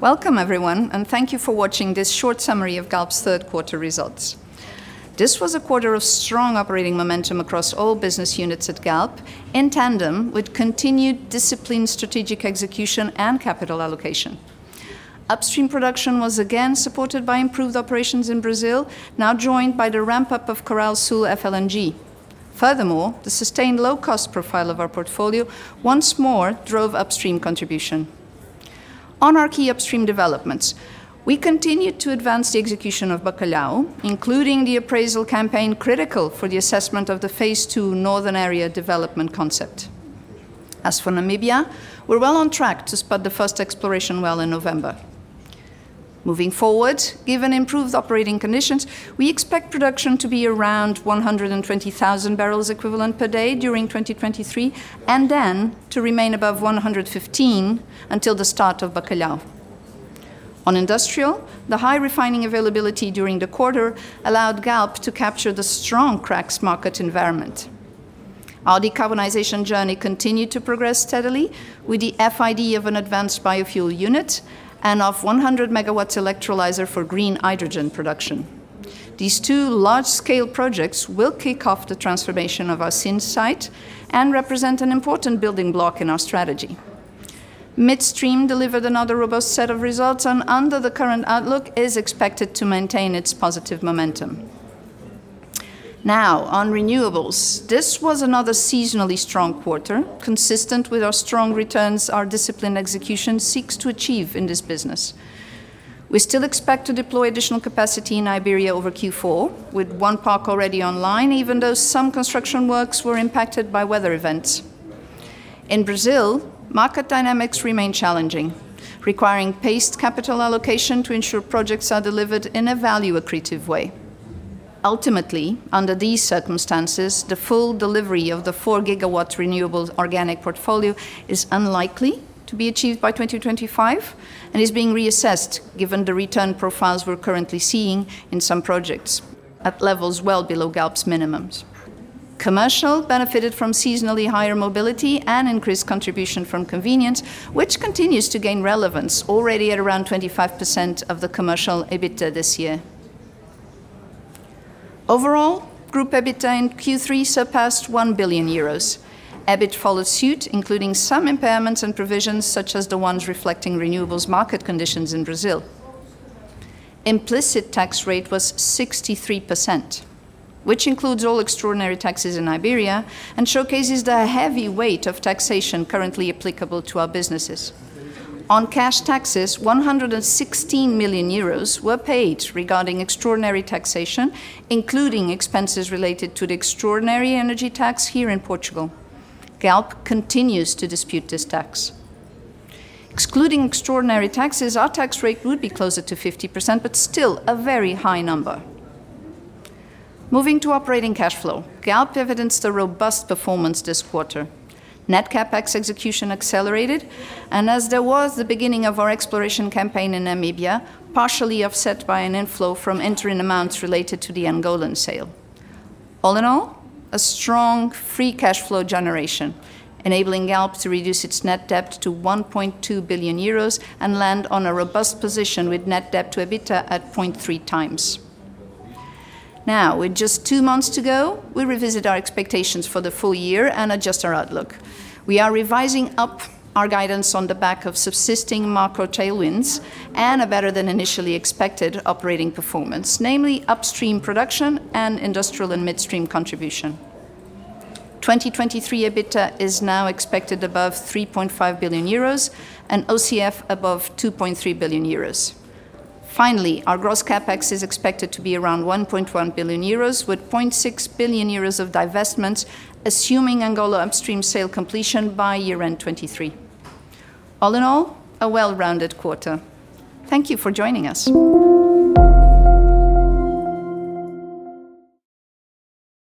Welcome, everyone, and thank you for watching this short summary of Galp's third quarter results. This was a quarter of strong operating momentum across all business units at Galp, in tandem with continued disciplined strategic execution and capital allocation. Upstream production was again supported by improved operations in Brazil, now joined by the ramp-up of Coral Sul FLNG. Furthermore, the sustained low-cost profile of our portfolio once more drove upstream contribution. On our key upstream developments, we continued to advance the execution of Bacalhau, including the appraisal campaign critical for the assessment of the Phase 2 Northern Area development concept. As for Namibia, we're well on track to spud the first exploration well in November. Moving forward, given improved operating conditions, we expect production to be around 120,000 barrels equivalent per day during 2023, and then to remain above 115 until the start of Bacalhau. On industrial, the high refining availability during the quarter allowed Galp to capture the strong cracks market environment. Our decarbonization journey continued to progress steadily with the FID of an advanced biofuel unit and of 100 megawatts electrolyzer for green hydrogen production. These two large-scale projects will kick off the transformation of our Sines site and represent an important building block in our strategy. Midstream delivered another robust set of results, and under the current outlook, is expected to maintain its positive momentum. Now, on renewables, this was another seasonally strong quarter, consistent with our strong returns our disciplined execution seeks to achieve in this business. We still expect to deploy additional capacity in Iberia over Q4, with one park already online, even though some construction works were impacted by weather events. In Brazil, market dynamics remain challenging, requiring paced capital allocation to ensure projects are delivered in a value-accretive way. Ultimately, under these circumstances, the full delivery of the 4 GW renewable organic portfolio is unlikely to be achieved by 2025 and is being reassessed given the return profiles we're currently seeing in some projects at levels well below Galp's minimums. Commercial benefited from seasonally higher mobility and increased contribution from convenience, which continues to gain relevance, already at around 25% of the commercial EBITDA this year. Overall, group EBITDA in Q3 surpassed 1 billion euros. EBIT followed suit, including some impairments and provisions, such as the ones reflecting renewables market conditions in Brazil. Implicit tax rate was 63%, which includes all extraordinary taxes in Iberia and showcases the heavy weight of taxation currently applicable to our businesses. On cash taxes, 116 million euros were paid regarding extraordinary taxation, including expenses related to the extraordinary energy tax here in Portugal. Galp continues to dispute this tax. Excluding extraordinary taxes, our tax rate would be closer to 50%, but still a very high number. Moving to operating cash flow, Galp evidenced a robust performance this quarter. Net CapEx execution accelerated, and as there was the beginning of our exploration campaign in Namibia, partially offset by an inflow from interim amounts related to the Angolan sale. All in all, a strong free cash flow generation, enabling Galp to reduce its net debt to 1.2 billion euros and land on a robust position with net debt to EBITDA at 0.3 times. Now, with just two months to go, we revisit our expectations for the full year and adjust our outlook. We are revising up our guidance on the back of subsisting macro tailwinds and a better than initially expected operating performance, namely upstream production and industrial and midstream contribution. 2023 EBITDA is now expected above 3.5 billion euros and OCF above 2.3 billion euros. Finally, our gross CapEx is expected to be around 1.1 billion euros, with 0.6 billion euros of divestments, assuming Angola upstream sale completion by year-end 2023. All in all, a well-rounded quarter. Thank you for joining us.